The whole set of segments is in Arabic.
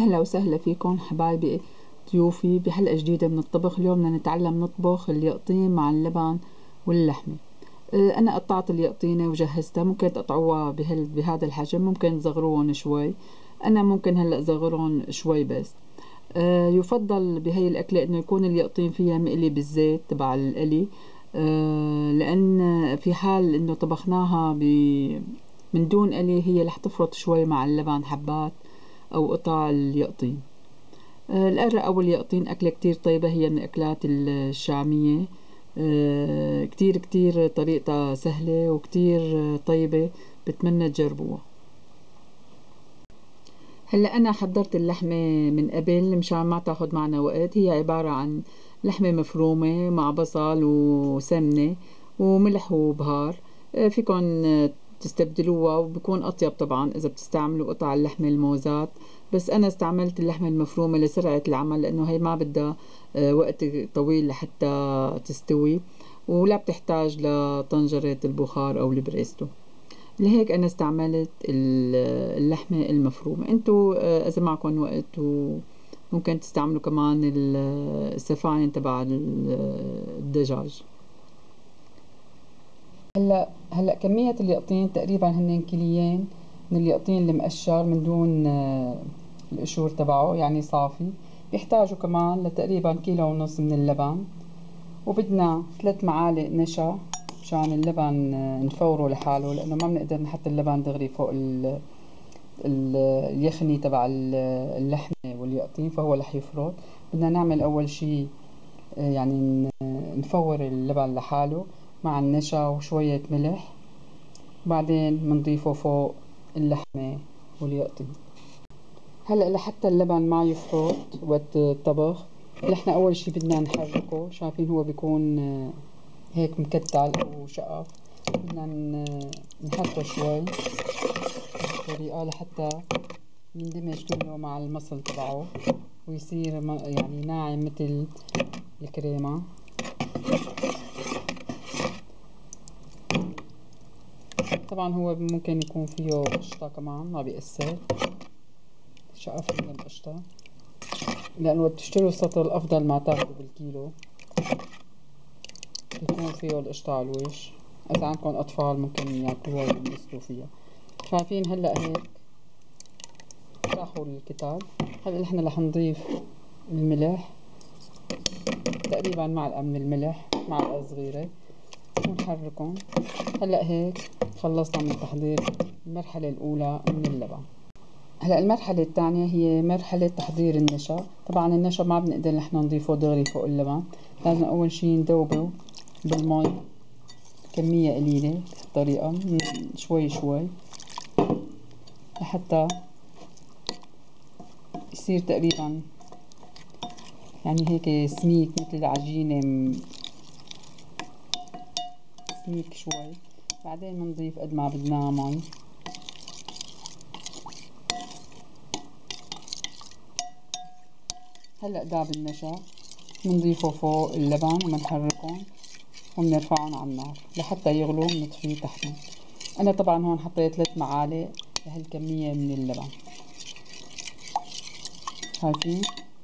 أهلا وسهلا فيكم حبايبي ضيوفي بحلقة جديدة من الطبخ. اليوم بدنا نتعلم نطبخ اليقطين مع اللبن واللحمة. آه، أنا قطعت اليقطينة وجهزتها. ممكن تقطعوها بهذا الحجم ممكن تصغروهم شوي. أنا ممكن هلأ صغرهم شوي بس. آه، يفضل بهي الأكلة إنه يكون اليقطين فيها مقلي بالزيت تبع القلي. آه، لأن في حال إنه طبخناها من دون قلي هي رح تفرط شوي مع اللبن حبات. أو قطع اليقطين. آه، القرة أو اليقطين أكلة كتير طيبة هي من الأكلات الشامية آه، كتير كتير طريقتها سهلة وكتير طيبة بتمنى تجربوها. هلأ أنا حضرت اللحمة من قبل مشان ما تاخد معنا وقت. هي عبارة عن لحمة مفرومة مع بصل وسمنة وملح وبهار. آه، فيكن تستبدلوها وبكون أطيب طبعا إذا بتستعملوا قطع اللحمة الموزات. بس أنا استعملت اللحمة المفرومة لسرعة العمل لأنه هي ما بدها آه، وقت طويل لحتى تستوي ولا بتحتاج لطنجرة البخار أو البريستو. لهيك أنا استعملت اللحمة المفرومة. أنتو آه، إذا معكم وقت وممكن تستعملوا كمان السفاين تبع الدجاج. هلا هلا كمية اليقطين تقريبا هن كيليين من اليقطين المقشر من دون آه، القشور تبعه يعني صافي. بيحتاجوا كمان لتقريبا كيلو ونص من اللبن. وبدنا ثلاث معالق نشا مشان اللبن آه، نفوره لحاله لأنه ما بنقدر نحط اللبن دغري فوق اليخني تبع اللحمة واليقطين فهو رح يفرط. بدنا نعمل أول شي آه، يعني نفور اللبن لحاله. مع النشا وشوية ملح. بعدين بنضيفه فوق اللحمة واليقطين هلأ لحتى اللبن ما يفرط وقت الطبخ نحن أول شي بدنا نحركه. شايفين هو بيكون آه، هيك مكتل أو شقف بدنا نحطه شوي بهالطريقة لحتى يندمج كله مع المصل تبعه ويصير يعني ناعم مثل الكريمة. طبعا هو ممكن يكون فيه قشطة كمان ما بيأثر. شقف من القشطة لأنه بتشتروا السطر الأفضل ما تاخدوا بالكيلو. يكون فيه القشطة على الوش. إذا عندكم أطفال ممكن ياكلوها وينبسطوا فيها. شايفين هلأ هيك راحوا الكتاب. هلأ نحن رح نضيف الملح. تقريبا معلقة من الملح معلقة صغيرة. ونحركهم هلأ هيك. خلصنا من تحضير المرحلة الأولى من اللبن. هلأ المرحلة الثانية هي مرحلة تحضير النشا. طبعا النشا ما بنقدر نحن نضيفه دغري فوق اللبن. لازم أول شي ندوبه بالمي كمية قليلة بهالطريقة شوي شوي لحتى يصير تقريبا يعني هيك سميك مثل العجينة سميك شوي. بعدين بنضيف قد ما بدنا مي. هلأ داب النشا بنضيفه فوق اللبن وبنحركهم وبنرفعهم على النار لحتى يغلوا بنطفيه تحتهم. أنا طبعا هون حطيت ثلاث معالق لهالكمية من اللبن. شايفين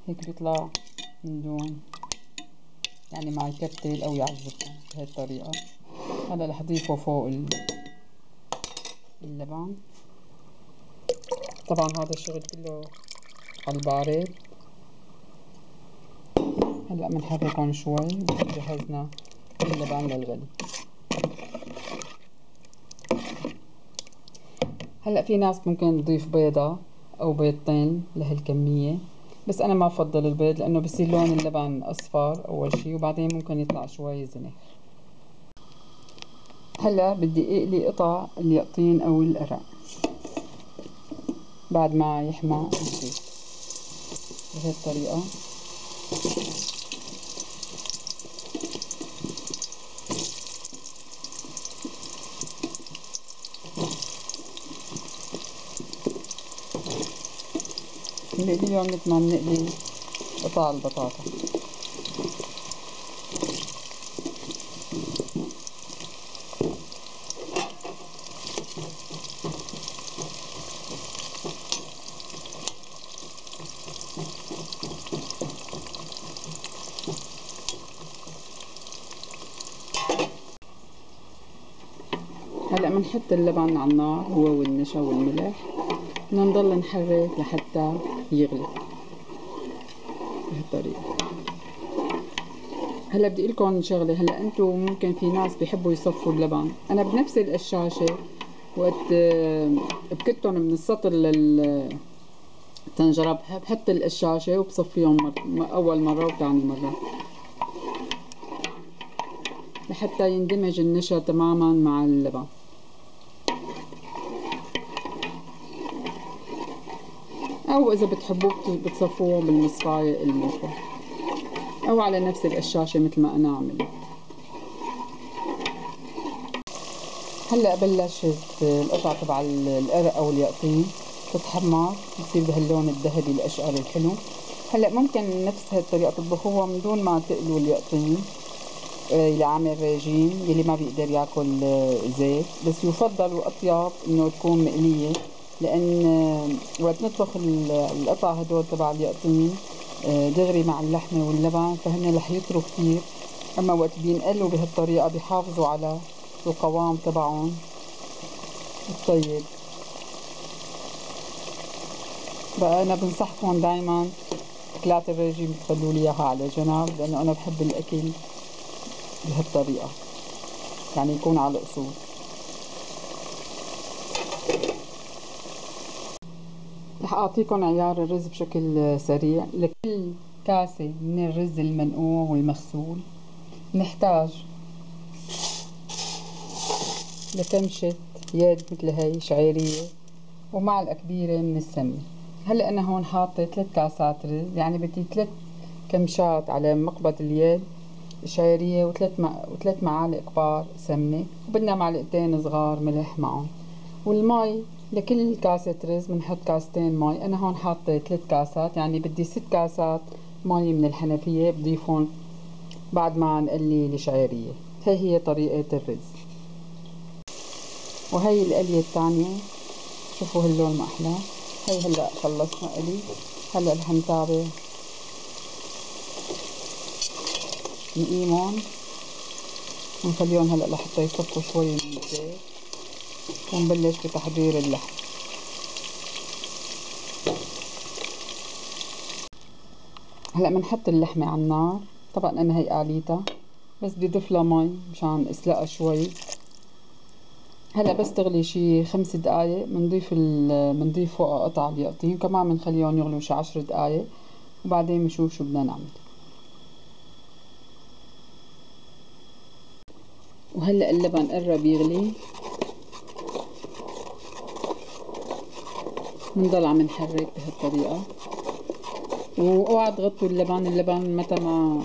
هيك بيطلع من دون يعني ما يكتل أو يعذبكم بهي هلا رح اضيفه فوق اللبن طبعا هذا الشغل كله على البارد هلأ بنحركهم شوي. جهزنا اللبن للغلي هلأ في ناس ممكن تضيف بيضة أو بيضتين لهالكمية. بس أنا ما بفضل البيض لأنه بصير لون اللبن أصفر أول شي وبعدين ممكن يطلع شوي زنخ. هلا بدي إقلي قطع اليقطين أو القرع بعد ما يحمى الزيت بهي الطريقة. بنقليهم مثل ما بنقلي قطع البطاطا. بنحط اللبن على النار هو والنشا والملح. بدنا نضل نحرك لحتى يغلي. بهالطريقة. هلا بدي لكم شغلة. هلا أنتم ممكن في ناس بيحبوا يصفوا اللبن. أنا بنفس القشاشه وقت بكتهم من السطر لل تنجرب بحط القشاشه وبصفيهم مر... أول مرة وثاني مرة. لحتى يندمج النشا تماما مع اللبن. أو إذا بتحبوه بتصفوه بالمصفاية الموفى أو على نفس القشاشة مثل ما أنا عملت هلأ بلشت القطع تبع القرق أو اليقطين. تتحمر بصير بهاللون الذهبي الأشقر الحلو. هلأ ممكن نفس هاي الطريقة تطبخوها من دون ما تقلوا اليقطين. اللي آه، عامل ريجيم يلي ما بيقدر ياكل آه، زيت. بس يفضل واطيب إنه تكون مقلية. لأن آه، وقت نطبخ القطع هدول تبع اليقطين دغري مع اللحمة واللبن فهن رح يطروا كثير أما وقت بينقلوا بهالطريقة بيحافظوا على القوام تبعهم. الطيب بقى أنا بنصحكم دايما اكلات الرجيم تخلوا لي إياها على جنب لأنه أنا بحب الأكل بهالطريقة. يعني يكون على الأصول. رح أعطيكم عيار الرز بشكل سريع لكل كاسة من الرز المنقوع والمغسول نحتاج لكمشة يد مثل هي شعيرية ومعلقة كبيرة من السمنة هلأ أنا هون حاطة ثلاث كاسات رز يعني بدي ثلاث كمشات على مقبض اليد شعيرية وثلاث. وثلاث معالق كبار سمنة وبدنا معلقتين صغار ملح معهم والمي لكل كاسة رز بنحط كاستين مي أنا هون حاطة ثلاث كاسات يعني بدي ست كاسات مي من الحنفية بضيفهم بعد ما نقلي الشعيرية هي هي طريقة الرز. وهي القلية الثانية. شوفوا هاللون ما أحلى. هي هلأ خلصنا قلي هلأ رح نتابع نقيمهم. ونخليهم هلأ لحتى يصفوا شوي من الزيت. ونبلش بتحضير اللحم؟ هلا بنحط اللحمة على النار طبعا أنا هي قاليتها بس بدي اضيف لها مي مشان أسلقها شوي. هلا بس تغلي شي خمس دقايق بنضيف بنضيف فوقها قطع اليقطين كمان بنخليهم يغلوا شي عشر دقايق وبعدين بنشوف شو بدنا نعمل. وهلا اللبن قرب يغلي. بنضل عم نحرك بهالطريقة. وأوعى تغطوا اللبن اللبن متى ما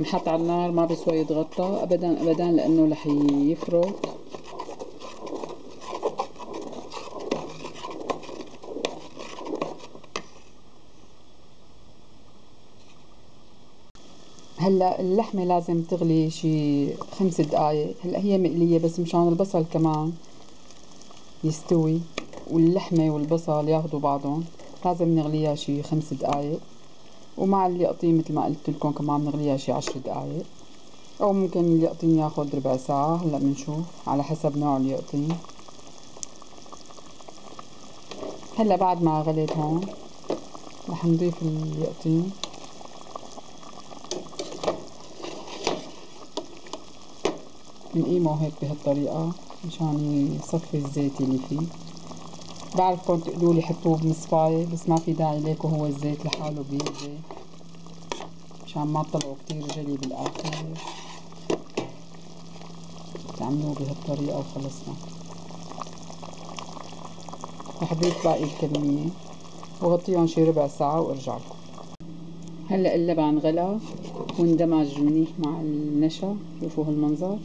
نحط على النار ما بيسوى يتغطى ابدا ابدا لأنه رح يفرط هلأ اللحمة لازم تغلي شي خمس دقايق. هلأ هي مقلية بس مشان البصل كمان يستوي. واللحمة والبصل ياخدوا بعضهم. لازم نغليها شي خمس دقايق. ومع اليقطين مثل ما قلت لكم كمان بنغليها شي عشر دقايق. أو ممكن اليقطين ياخد ربع ساعة. هلأ بنشوف على حسب نوع اليقطين هلأ بعد ما غليت هون رح نضيف اليقطين بنقيمه هيك بهالطريقة مشان يصفي الزيت اللي فيه. بعرفكم تقولوا لي حطوه بمصفاية بس ما في داعي ليكو هو الزيت لحاله بينزل. مشان ما تطلعوا كتير جلي بالآخر. تعملوه بهالطريقة وخلصنا. رح ضيف باقي الكمية. وغطيهم شي ربع ساعة وارجع لكم. هلأ اللبن غلى واندمج منيح مع النشا. شوفوا هالمنظر.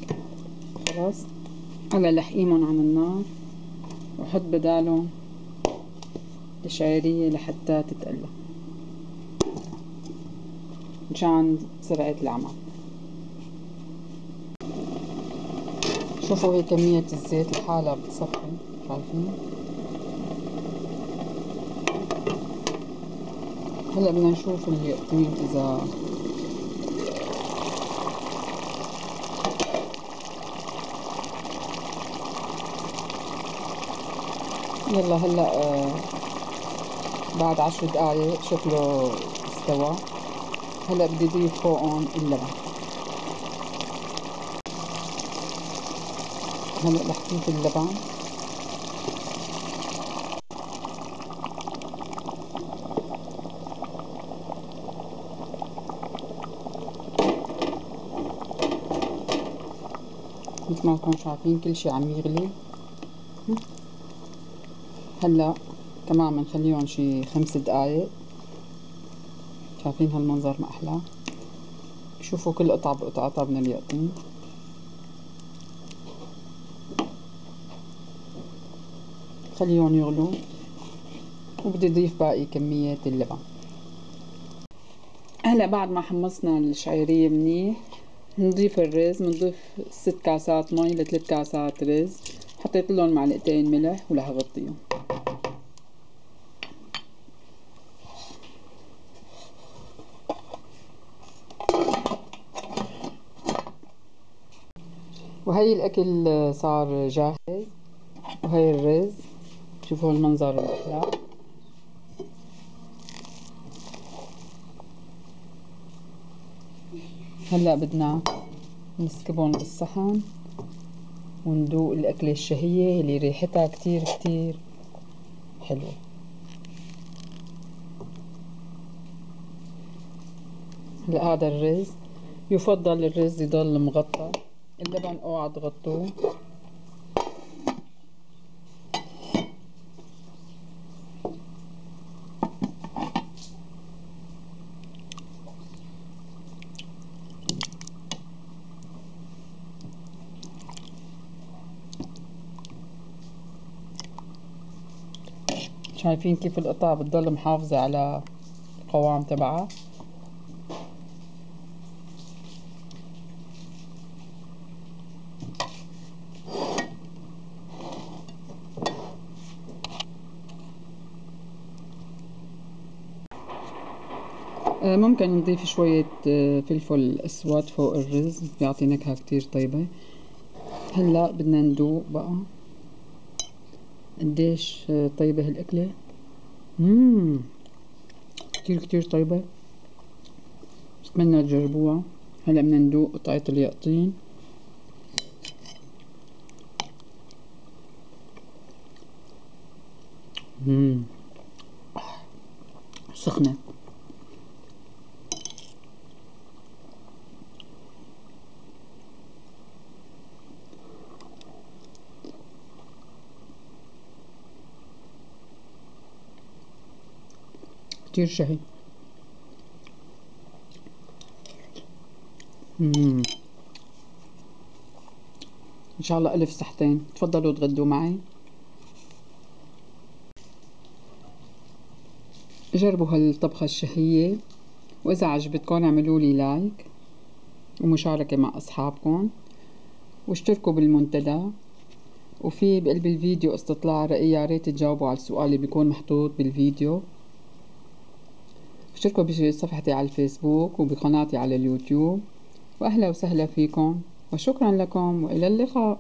خلاص. هلأ لحقيمهم عن النار. وحط بدالهم الشعيرية لحتى تتقلى مشان سرعة العمل شوفوا هي كمية الزيت لحالها بتصفي شايفين هلأ بدنا نشوف اليقطين إذا يلا هلأ آه بعد عشر دقايق شكله استوى. هلا بدي اضيف فوقهم اللبن هلا رح اضيف اللبن. مثل ما أنتم شايفين كل شي عم يغلي. هلا كمان بنخليهم شي خمس دقايق. شايفين هالمنظر ما أحلى. شوفوا كل قطعة بقطعتها من اليقطين. خليهم يغلوا. وبدي اضيف باقي كمية اللبن. هلا بعد ما حمصنا الشعيرية منيح نضيف الرز. بنضيف ست كاسات مي لثلاث كاسات رز. حطيت لهم معلقتين ملح ورح وهي الأكل صار جاهز وهي الرز. شوفوا المنظر الأحلى. هلأ بدنا نسكبهم بالصحن وندوق الأكلة الشهية اللي ريحتها كتير كتير حلوة. هلأ هذا الرز. يفضل الرز يضل مغطى. اللبن اوعى تغطوه شايفين كيف القطع بتضل محافظة على القوام تبعها. ممكن نضيف شوية آه، فلفل أسود فوق الرز بيعطي نكهة كتير طيبة. هلأ بدنا ندوق بقى. قديش آه، طيبة هالأكلة؟ مم كتير كتير طيبة. بتمنى تجربوها. هلأ بدنا ندوق قطعة اليقطين. مم سخنة. كتير شهي. مم. إن شاء الله ألف صحتين. تفضلوا تغدوا معي. جربوا هالطبخة الشهية. وإذا عجبتكم اعملوا لي لايك ومشاركة مع أصحابكم. واشتركوا بالمنتدى. وفي بقلب الفيديو استطلاع رأي يا ريت تجاوبوا على السؤال اللي بيكون محطوط بالفيديو. اشتركوا بصفحتي على الفيسبوك وبقناتي على اليوتيوب وأهلا وسهلا فيكم وشكرا لكم وإلى اللقاء.